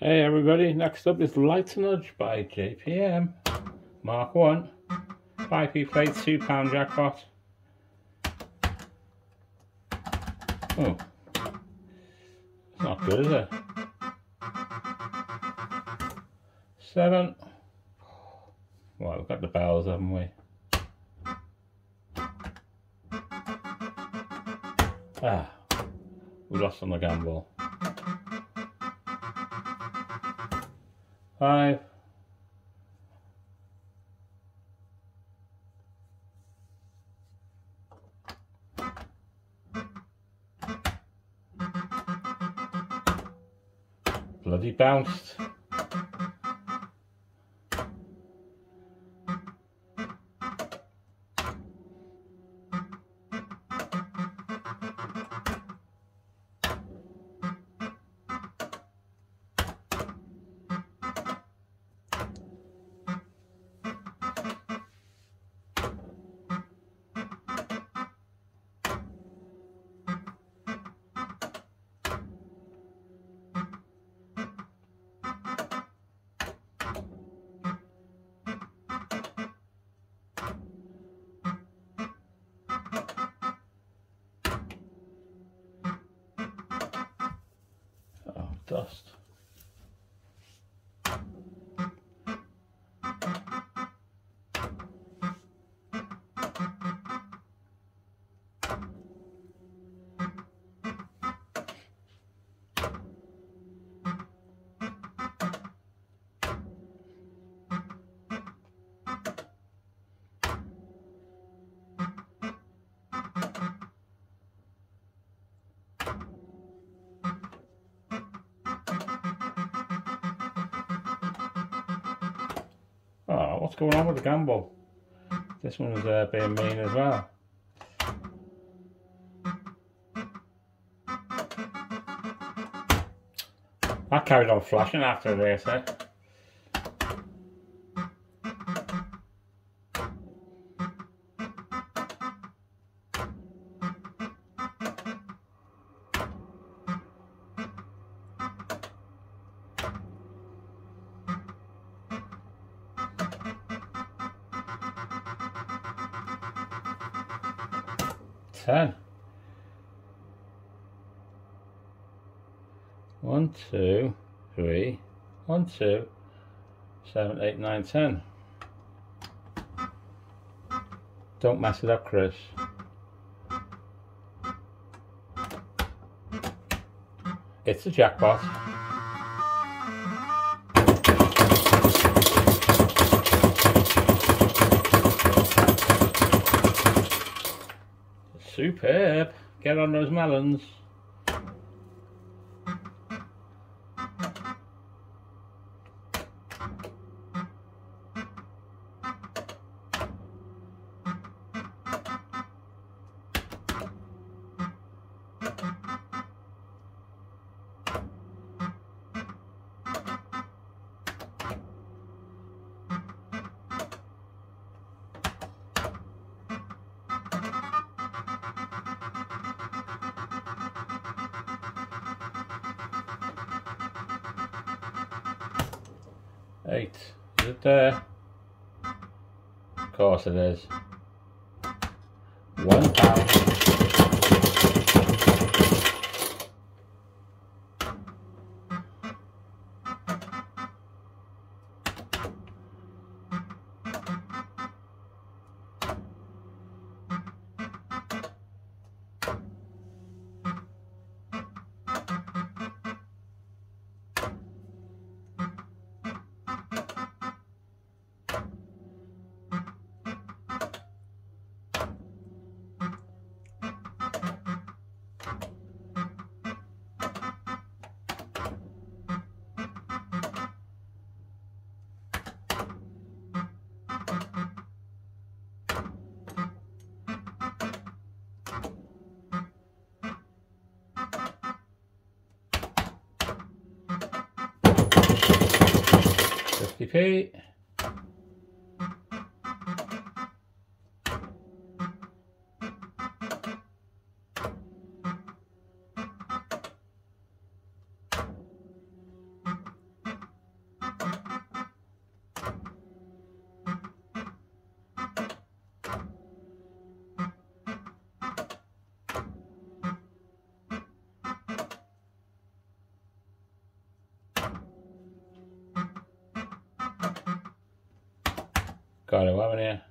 Hey everybody, next up is Lite Nudge by JPM. Mark 1. 5p plate, £2 jackpot. Oh. It's not good, is it? 7. Well, we've got the bells, haven't we? Ah, we lost on the gamble. Five. Bloody bounced. Fantástico. Going on with the gamble? This one was uh, being mean as well. I carried on flashing after this, eh? Ten. One, two, three, one, two, seven, eight, nine, ten. Don't mess it up, Chris. It's a jackpot. Superb. Get on those melons. Eight. Is it there? Of course it is. Fifty p. Got it, haven't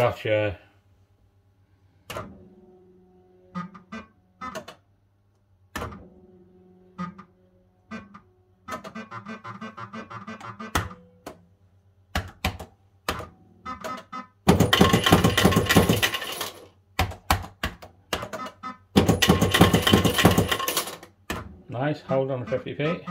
Gotcha. Nice, hold on 50 feet.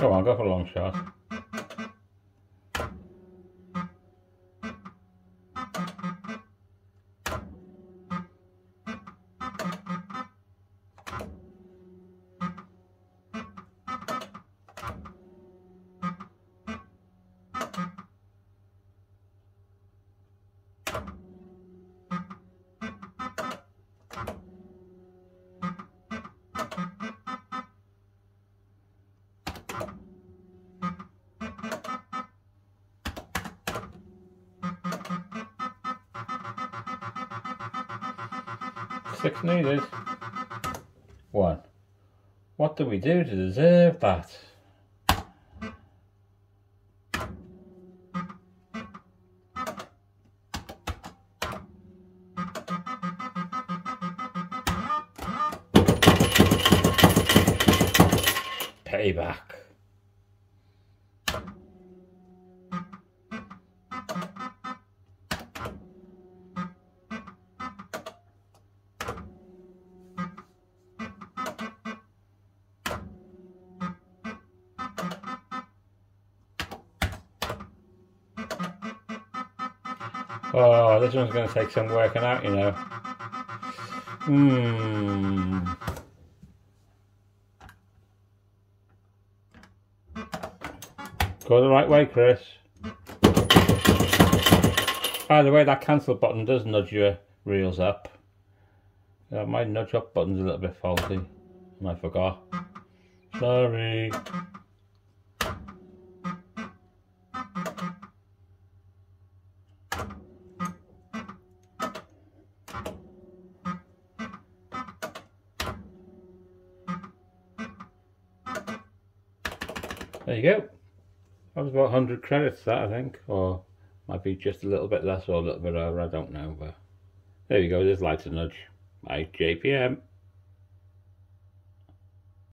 Come on, go for a long shot. Six needed. One. What do we do to deserve that? Payback. Oh, this one's going to take some working out, you know. Hmm. Go the right way, Chris. By the way, that cancel button does nudge your reels up. Yeah, my nudge up button's a little bit faulty. And I forgot. Sorry. There you go. That was about 100 credits that I think, or might be just a little bit less or a little bit over, I don't know, but there you go, there's Lite to Nudge by JPM.